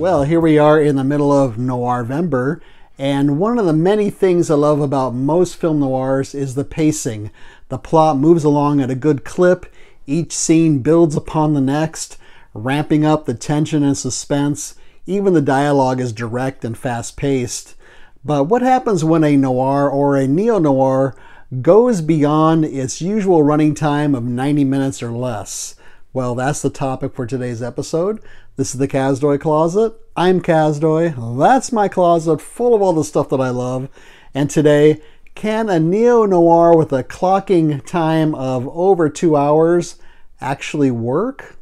Well, here we are in the middle of Noirvember, and one of the many things I love about most film noirs is the pacing. The plot moves along at a good clip, each scene builds upon the next, ramping up the tension and suspense. Even the dialogue is direct and fast paced. But what happens when a noir or a neo noir goes beyond its usual running time of 90 minutes or less? Well, that's the topic for today's episode. This is the Kazdoy Closet. I'm Kazdoy. That's my closet full of all the stuff that I love. And today, can a neo noir with a clocking time of over two hours actually work?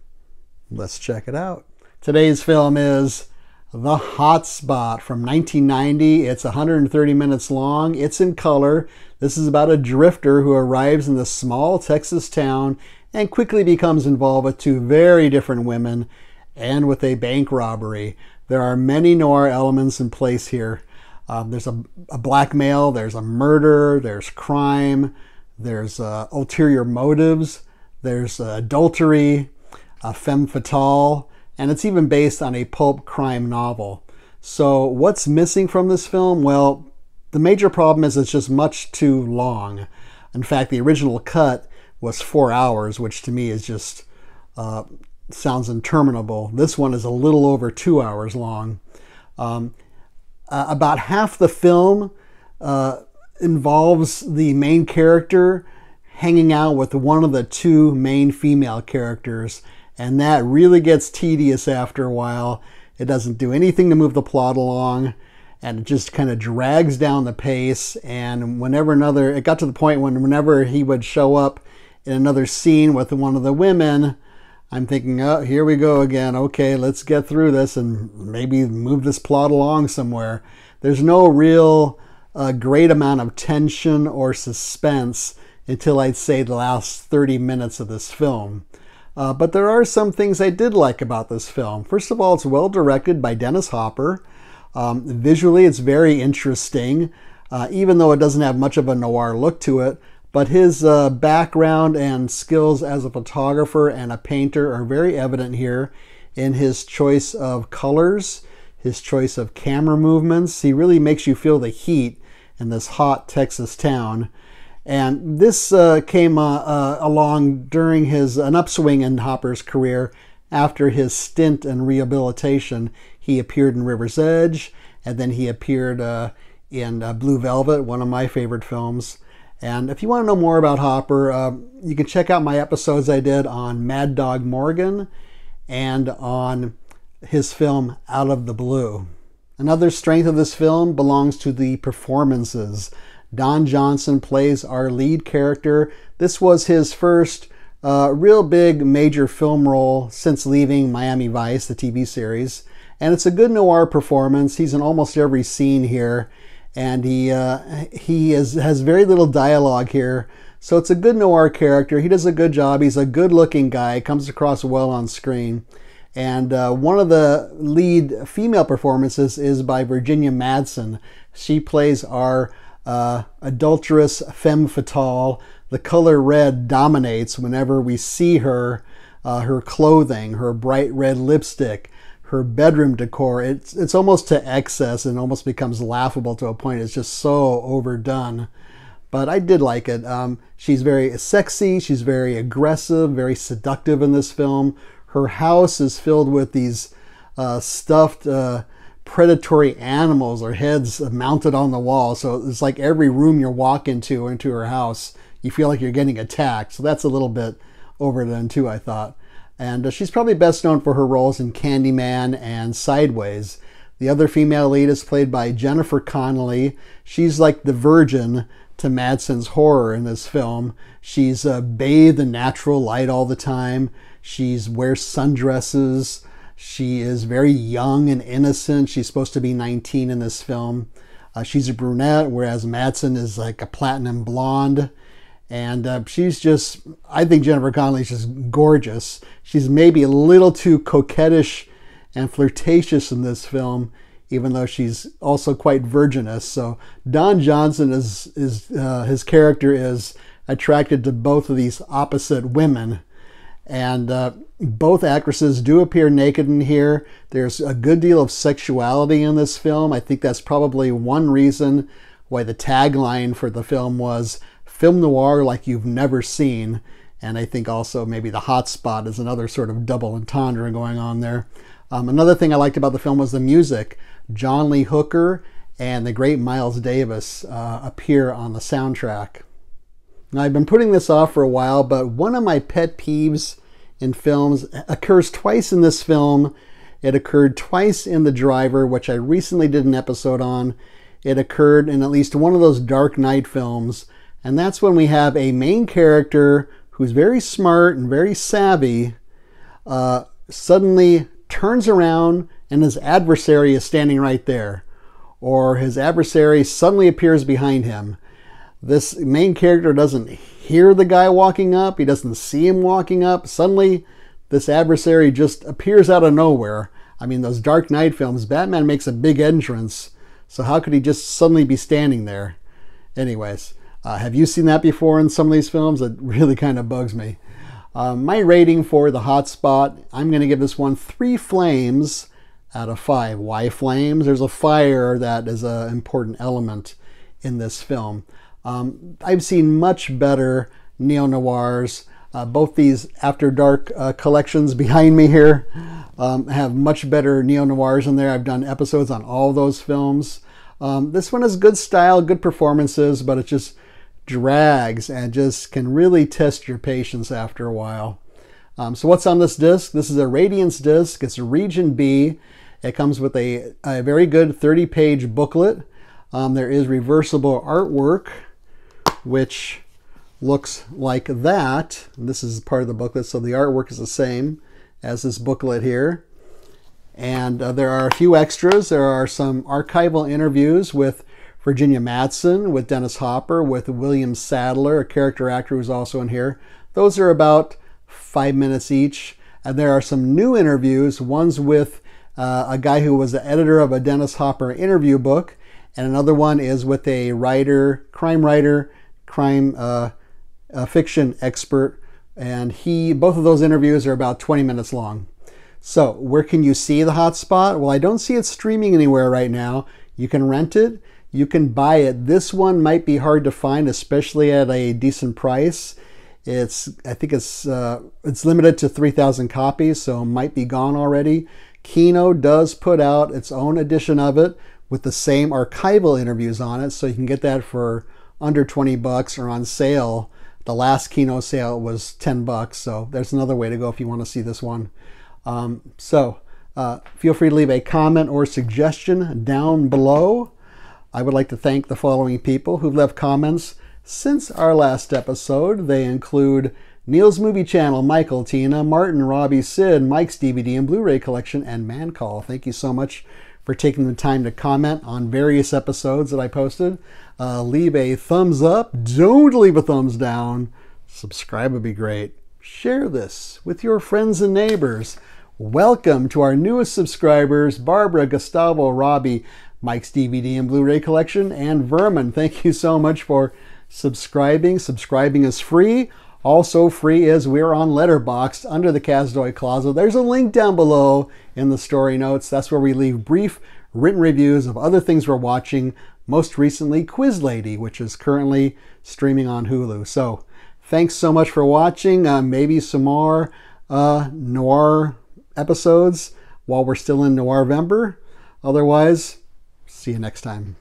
Let's check it out. Today's film is The Hot Spot from 1990. It's 130 minutes long. It's in color. This is about a drifter who arrives in this small Texas town and quickly becomes involved with two very different women and with a bank robbery. There are many noir elements in place here. Um, there's a, a, blackmail, there's a murder, there's crime, there's uh, ulterior motives, there's uh, adultery, a femme fatale, and it's even based on a pulp crime novel. So, what's missing from this film? Well, the major problem is it's just much too long. In fact, the original cut was four hours, which to me is just uh, sounds interminable. This one is a little over two hours long. Um, uh, about half the film uh, involves the main character hanging out with one of the two main female characters, and that really gets tedious after a while. It doesn't do anything to move the plot along, and it just kind of drags down the pace. And whenever another, it got to the point when whenever he would show up in another scene with one of the women, I'm thinking, oh, here we go again. Okay, let's get through this and maybe move this plot along somewhere. There's no real uh, great amount of tension or suspense until I'd say the last 30 minutes of this film. Uh, but there are some things I did like about this film. First of all, it's well directed by Dennis Hopper. Um, visually, it's very interesting, uh, even though it doesn't have much of a noir look to it. But his uh, background and skills as a photographer and a painter are very evident here in his choice of colors, his choice of camera movements. He really makes you feel the heat in this hot Texas town. And this uh, came uh, uh along during his an upswing in Hopper's career after his stint in rehabilitation. He appeared in River's Edge, and then he appeared uh, in uh, Blue Velvet, one of my favorite films. And if you want to know more about Hopper, uh, you can check out my episodes I did on Mad Dog Morgan and on his film Out of the Blue. Another strength of this film belongs to the performances. Don Johnson plays our lead character. This was his first uh, real big major film role since leaving Miami Vice, the TV series. And it's a good noir performance. He's in almost every scene here and he uh, he is, has very little dialogue here. So it's a good noir character. He does a good job. He's a good-looking guy. Comes across well on screen. And uh, one of the lead female performances is by Virginia Madsen. She plays our uh, adulterous femme fatale. The color red dominates whenever we see her. Uh, her clothing, her bright red lipstick, her bedroom decor, it's it's almost to excess and almost becomes laughable to a point. It's just so overdone. But I did like it. Um, she's very sexy. She's very aggressive, very seductive in this film. Her house is filled with these uh, stuffed uh, predatory animals or heads mounted on the wall. So it's like every room you walk into into her house, you feel like you're getting attacked. So that's a little bit overdone too, I thought. And uh, she's probably best known for her roles in Candyman and Sideways. The other female lead is played by Jennifer Connelly. She's like the virgin to Madsen's horror in this film. She's uh, bathed in natural light all the time. She wears sundresses. She is very young and innocent. She's supposed to be 19 in this film. Uh, she's a brunette, whereas Madsen is like a platinum blonde. And uh, she's just, I think Jennifer Connelly's just gorgeous. She's maybe a little too coquettish and flirtatious in this film, even though she's also quite virginous. So Don Johnson is, is uh, his character is attracted to both of these opposite women. And uh, both actresses do appear naked in here. There's a good deal of sexuality in this film. I think that's probably one reason why the tagline for the film was film noir like you've never seen. And I think also maybe the hot spot is another sort of double entendre going on there. Um, another thing I liked about the film was the music. John Lee Hooker and the great Miles Davis uh, appear on the soundtrack. Now, I've been putting this off for a while, but one of my pet peeves in films occurs twice in this film. It occurred twice in The Driver, which I recently did an episode on. It occurred in at least one of those Dark Knight films, and that's when we have a main character who's very smart and very savvy uh, suddenly turns around and his adversary is standing right there, or his adversary suddenly appears behind him. This main character doesn't hear the guy walking up, he doesn't see him walking up. Suddenly, this adversary just appears out of nowhere. I mean, those Dark Knight films, Batman makes a big entrance, so how could he just suddenly be standing there? Anyways, uh, have you seen that before in some of these films? It really kind of bugs me. Um, my rating for the hotspot, I'm going to give this one three flames out of five. Why flames? There's a fire that is an important element in this film. Um, I've seen much better neo noirs. Uh, both these After Dark uh, collections behind me here um, have much better neo noirs in there. I've done episodes on all those films. Um, this one has good style, good performances, but it's just drags and just can really test your patience after a while. Um, so what's on this disc? This is a Radiance disc. It's a Region B. It comes with a, a very good 30-page booklet. Um, there is reversible artwork, which looks like that. This is part of the booklet, so the artwork is the same as this booklet here. And uh, there are a few extras. There are some archival interviews with Virginia Madsen, with Dennis Hopper, with William Sadler, a character actor who's also in here. Those are about five minutes each. And there are some new interviews. One's with uh, a guy who was the editor of a Dennis Hopper interview book, and another one is with a writer, crime writer, crime uh, fiction expert. And he, both of those interviews are about 20 minutes long. So, where can you see the hotspot? Well, I don't see it streaming anywhere right now. You can rent it you can buy it. This one might be hard to find, especially at a decent price. It's I think it's uh, it's limited to 3,000 copies, so might be gone already. Kino does put out its own edition of it with the same archival interviews on it, so you can get that for under 20 bucks or on sale. The last Kino sale was 10 bucks, so there's another way to go if you want to see this one. Um, so uh, feel free to leave a comment or suggestion down below. I would like to thank the following people who've left comments since our last episode. They include Neil's Movie Channel, Michael, Tina, Martin, Robbie, Sid, Mike's DVD and Blu-ray collection, and Man Call. Thank you so much for taking the time to comment on various episodes that I posted. Uh, leave a thumbs up. Don't leave a thumbs down. Subscribe would be great. Share this with your friends and neighbors. Welcome to our newest subscribers, Barbara, Gustavo, Robbie, Mike's DVD and Blu-ray collection, and Vermin. Thank you so much for subscribing. Subscribing is free. Also free is we're on Letterboxd under the Kazdoy Closet. There's a link down below in the story notes. That's where we leave brief written reviews of other things we're watching. Most recently, Quiz Lady, which is currently streaming on Hulu. So thanks so much for watching. Uh, maybe some more uh, noir episodes while we're still in Noir November. Otherwise, See you next time.